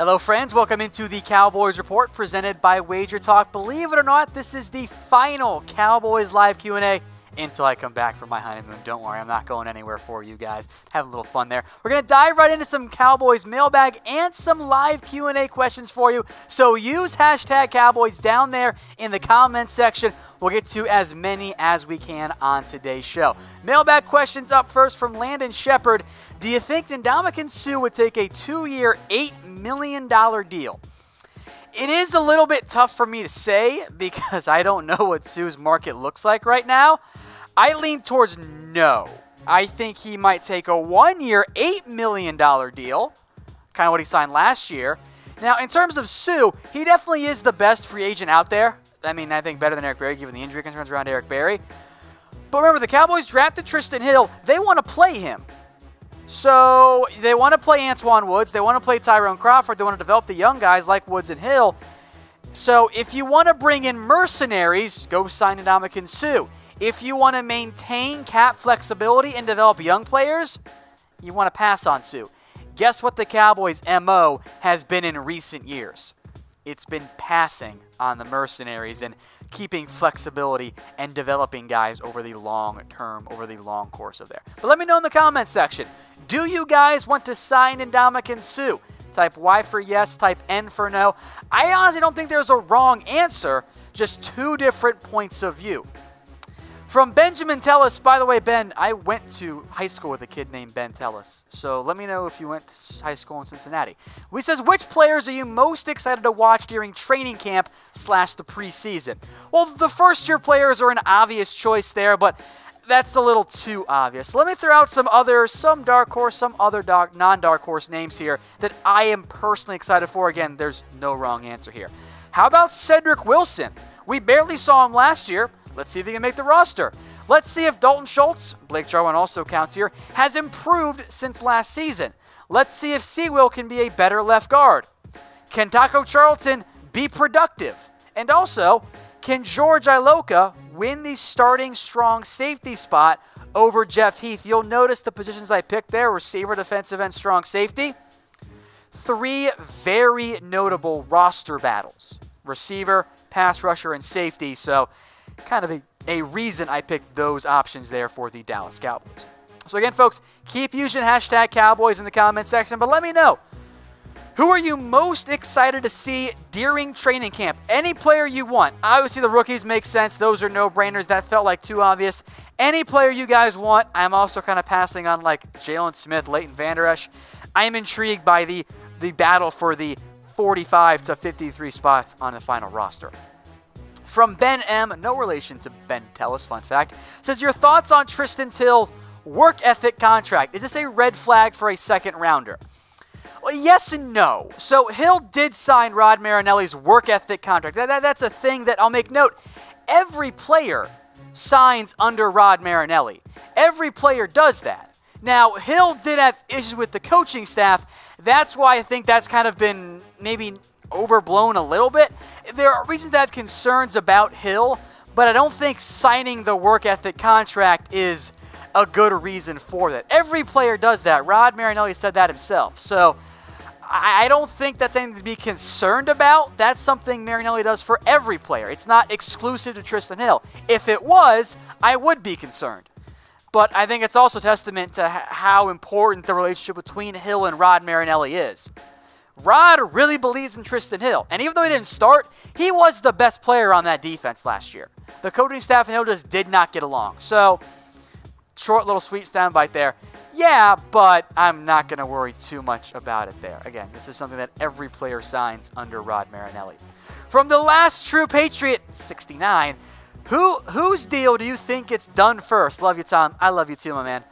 Hello, friends. Welcome into the Cowboys Report presented by Wager Talk. Believe it or not, this is the final Cowboys live Q&A until I come back from my honeymoon. Don't worry, I'm not going anywhere for you guys. Have a little fun there. We're going to dive right into some Cowboys mailbag and some live Q&A questions for you. So use hashtag Cowboys down there in the comments section. We'll get to as many as we can on today's show. Mailbag questions up first from Landon Shepard. Do you think Ndamukong Suh would take a two-year, $8 million deal? It is a little bit tough for me to say because I don't know what Suh's market looks like right now. I lean towards no. I think he might take a one year, $8 million deal, kind of what he signed last year. Now, in terms of Suh, he definitely is the best free agent out there. I mean, I think better than Eric Berry, given the injury concerns around Eric Berry. But remember, the Cowboys drafted Trysten Hill. They want to play him. So they want to play Antwaun Woods. They want to play Tyrone Crawford. They want to develop the young guys like Woods and Hill. So if you want to bring in mercenaries, go sign Ndamukong Suh. If you want to maintain cap flexibility and develop young players, you want to pass on Suh. Guess what the Cowboys' MO has been in recent years? It's been passing on the mercenaries and keeping flexibility and developing guys over the long term, over the long course of there. But let me know in the comments section. Do you guys want to sign Ndamukong Suh? Type Y for yes, type N for no. I honestly don't think there's a wrong answer, just two different points of view. From Benjamin Tellis, by the way, Ben, I went to high school with a kid named Ben Tellis. So let me know if you went to high school in Cincinnati. We says, which players are you most excited to watch during training camp slash the preseason? Well, the first year players are an obvious choice there, but that's a little too obvious. Let me throw out some other, some dark horse, some other dark, non-dark horse names here that I am personally excited for. Again, there's no wrong answer here. How about Cedric Wilson? We barely saw him last year. Let's see if he can make the roster. Let's see if Dalton Schultz, Blake Jarwin also counts here, has improved since last season. Let's see if Sewell can be a better left guard. Can Taco Charlton be productive? And also, can George Iloka win the starting strong safety spot over Jeff Heath? You'll notice the positions I picked there receiver, defensive end, strong safety. Three very notable roster battles receiver, pass rusher, and safety. So, kind of a, a reason I picked those options there for the Dallas Cowboys. So, again, folks, keep using hashtag Cowboys in the comment section, but let me know who are you most excited to see during training camp? Any player you want. Obviously, the rookies make sense. Those are no brainers. That felt like too obvious. Any player you guys want. I'm also kind of passing on like Jaylon Smith, Leighton Vander Esch. I'm intrigued by the, the battle for the 45 to 53 spots on the final roster. From Ben M, no relation to Ben Tellis, fun fact, says your thoughts on Trysten Hill's work ethic contract. Is this a red flag for a second rounder? Yes and no. So Hill did sign Rod Marinelli's work ethic contract. That, that, that's a thing that I'll make note. Every player signs under Rod Marinelli. Every player does that. Now, Hill did have issues with the coaching staff. That's why I think that's kind of been maybe overblown a little bit. There are reasons to have concerns about Hill, but I don't think signing the work ethic contract is a good reason for that. Every player does that. Rod Marinelli said that himself. So I don't think that's anything to be concerned about. That's something Marinelli does for every player. It's not exclusive to Trysten Hill. If it was, I would be concerned. But I think it's also testament to how important the relationship between Hill and Rod Marinelli is. Rod really believes in Trysten Hill. And even though he didn't start, he was the best player on that defense last year. The coaching staff and Hill just did not get along. So, short little sweet soundbite there. Yeah, but I'm not going to worry too much about it there. Again, this is something that every player signs under Rod Marinelli. From the last true Patriot, 69, who whose deal do you think gets done first? Love you, Tom. I love you too, my man.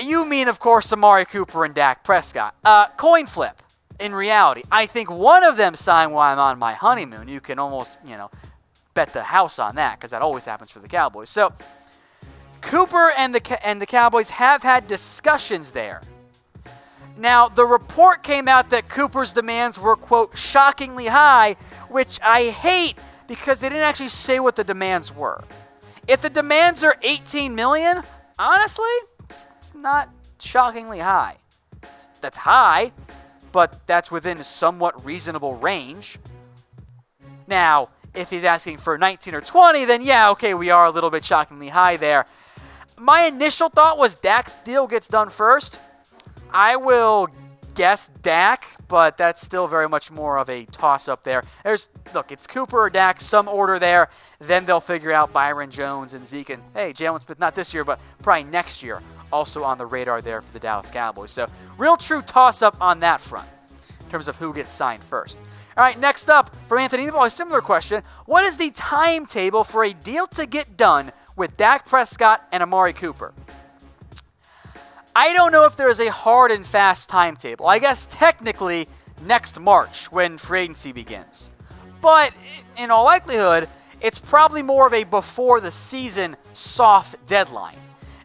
You mean, of course, Amari Cooper and Dak Prescott. Uh, coin flip. In reality, I think one of them sign while I'm on my honeymoon. You can almost, you know, bet the house on that because that always happens for the Cowboys. So Cooper and the, and the Cowboys have had discussions there. Now, the report came out that Cooper's demands were, quote, shockingly high, which I hate because they didn't actually say what the demands were. If the demands are 18 million, honestly, it's, it's not shockingly high. It's, that's high, but that's within a somewhat reasonable range. Now, if he's asking for 19 or 20, then yeah, okay, we are a little bit shockingly high there. My initial thought was Dak's deal gets done first. I will guess Dak, but that's still very much more of a toss up there. There's look, it's Cooper or Dak, some order there. Then they'll figure out Byron Jones and Zeke and hey, Jaylon Smith, not this year, but probably next year, also on the radar there for the Dallas Cowboys. So real true toss up on that front in terms of who gets signed first. All right, next up from Anthony a similar question. What is the timetable for a deal to get done with Dak Prescott and Amari Cooper? I don't know if there is a hard and fast timetable. I guess technically next March when free agency begins. But in all likelihood, it's probably more of a before the season soft deadline.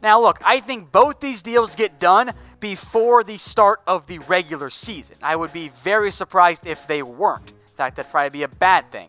Now, look, I think both these deals get done before the start of the regular season. I would be very surprised if they weren't. In fact, that'd probably be a bad thing.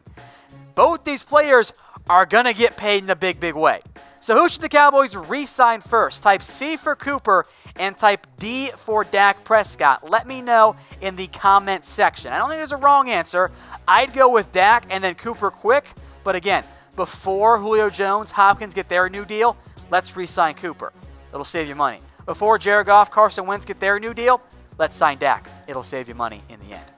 Both these players are going to get paid in a big, big way. So, who should the Cowboys re sign first? Type C for Cooper and type D for Dak Prescott. Let me know in the comment section. I don't think there's a wrong answer. I'd go with Dak and then Cooper quick. But again, before Julio Jones, Hopkins get their new deal, let's re-sign Cooper. It'll save you money. Before Jared Goff, Carson Wentz get their new deal, let's sign Dak. It'll save you money in the end.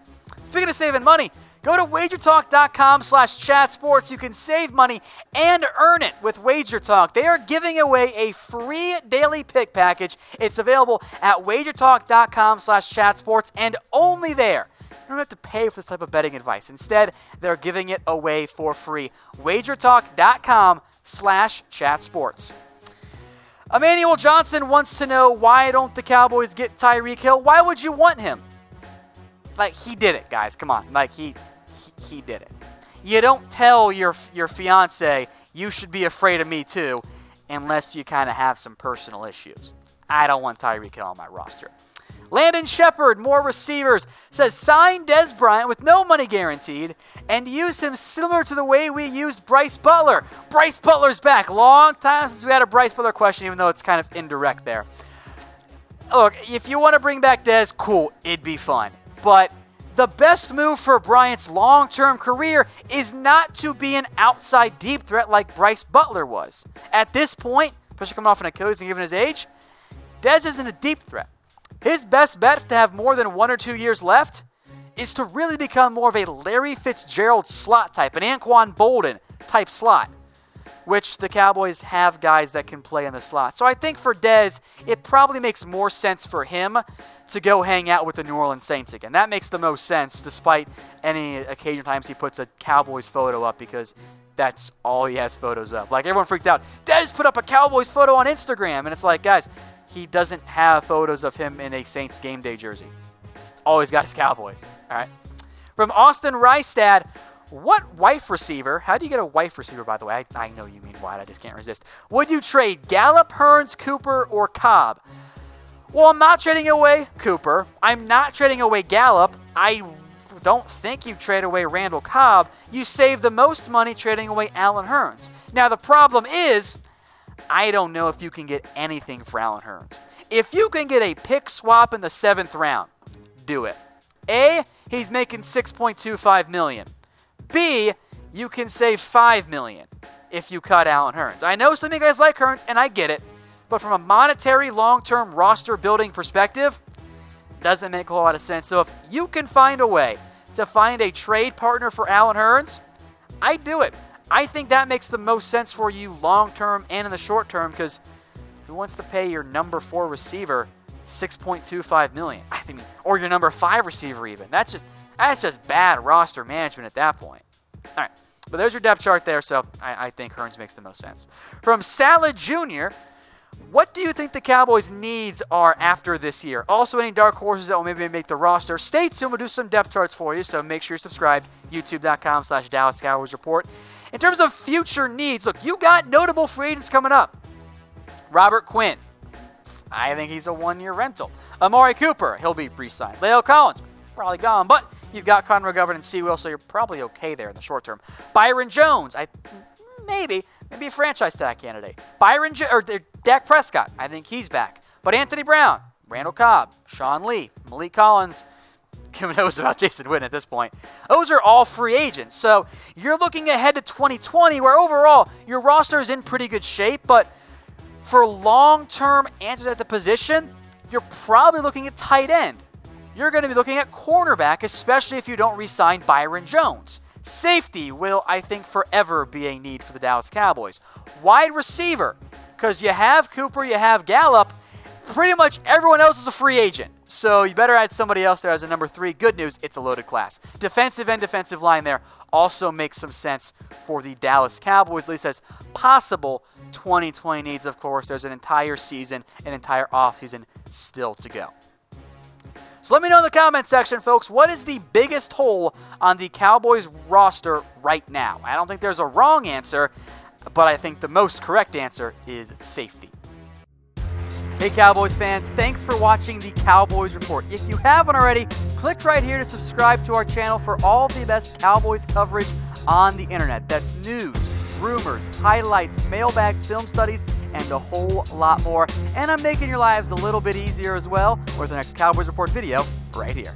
Speaking of saving money, go to wagertalk.com slash chatsports. You can save money and earn it with WagerTalk. They are giving away a free daily pick package. It's available at wagertalk.com slash chatsports and only there. You don't have to pay for this type of betting advice. Instead, they're giving it away for free. wagertalk.com slash chatsports. Emmanuel Johnson wants to know why don't the Cowboys get Tyreek Hill? Why would you want him? Like he did it, guys. Come on. Like he he, did it. You don't tell your your fiance you should be afraid of me too unless you kind of have some personal issues. I don't want Tyreek Hill on my roster. Landon Shepard, more receivers, says sign Dez Bryant with no money guaranteed and use him similar to the way we used Brice Butler. Brice Butler's back. Long time since we had a Brice Butler question, even though it's kind of indirect there. Look, if you want to bring back Dez, cool, it'd be fun. But the best move for Bryant's long term career is not to be an outside deep threat like Brice Butler was. At this point, especially coming off an Achilles and given his age, Dez isn't a deep threat. His best bet to have more than one or two years left is to really become more of a Larry Fitzgerald slot type, an Anquan Boldin type slot, which the Cowboys have guys that can play in the slot. So I think for Dez, it probably makes more sense for him to go hang out with the New Orleans Saints again. That makes the most sense, despite any occasional times he puts a Cowboys photo up because that's all he has photos of. Like everyone freaked out. Dez put up a Cowboys photo on Instagram, and it's like, guys, he doesn't have photos of him in a Saints game day jersey. It's always got his Cowboys. All right. From Austin Rystad, what wife receiver? How do you get a wife receiver, by the way? I, I know you mean white. I just can't resist. Would you trade Gallup, Hurns, Cooper, or Cobb? Well, I'm not trading away Cooper. I'm not trading away Gallup. I don't think you trade away Randall Cobb. You save the most money trading away Allen Hurns. Now, the problem is I don't know if you can get anything for Allen Hurns. If you can get a pick swap in the seventh round, do it. A, he's making 6.25 million. B, you can save 5 million if you cut Allen Hurns. I know some of you guys like Hurns, and I get it, but from a monetary long-term roster building perspective, doesn't make a lot of sense. So if you can find a way to find a trade partner for Allen Hurns, I do it. I think that makes the most sense for you long term and in the short term because who wants to pay your number four receiver 6.25 million? I think, or your number five receiver even. That's just that's just bad roster management at that point. All right, but there's your depth chart there. So I, I think Hurns makes the most sense. From Salad Jr. What do you think the Cowboys' needs are after this year? Also, any dark horses that will maybe make the roster? Stay tuned. We'll do some depth charts for you, so make sure you're subscribed. YouTube.com slash Dallas Cowboys Report. In terms of future needs, look, you got notable free agents coming up. Robert Quinn. I think he's a one-year rental. Amari Cooper, he'll be re-signed. La'el Collins, probably gone, but you've got Connor McGovern and Sewell, so you're probably okay there in the short term. Byron Jones, I maybe maybe a franchise tag candidate. Byron jo- or er, Dak Prescott, I think he's back. But Anthony Brown, Randall Cobb, Sean Lee, Maliek Collins, who knows about Jason Witten at this point? Those are all free agents. So you're looking ahead to 2020, where overall your roster is in pretty good shape, but for long term answers at the position, you're probably looking at tight end. You're going to be looking at cornerback, especially if you don't re sign Byron Jones. Safety will, I think, forever be a need for the Dallas Cowboys. Wide receiver, because you have Cooper, you have Gallup, pretty much everyone else is a free agent. So you better add somebody else there as a number three. Good news, it's a loaded class. Defensive and defensive line there also makes some sense for the Dallas Cowboys, at least as possible 2020 needs, of course. There's an entire season, an entire offseason still to go. So let me know in the comment section, folks, what is the biggest hole on the Cowboys roster right now? I don't think there's a wrong answer, but I think the most correct answer is safety. Hey Cowboys fans, thanks for watching the Cowboys Report. If you haven't already, click right here to subscribe to our channel for all the best Cowboys coverage on the internet. That's news, rumors, highlights, mailbags, film studies, and a whole lot more. And I'm making your lives a little bit easier as well with the next Cowboys Report video right here.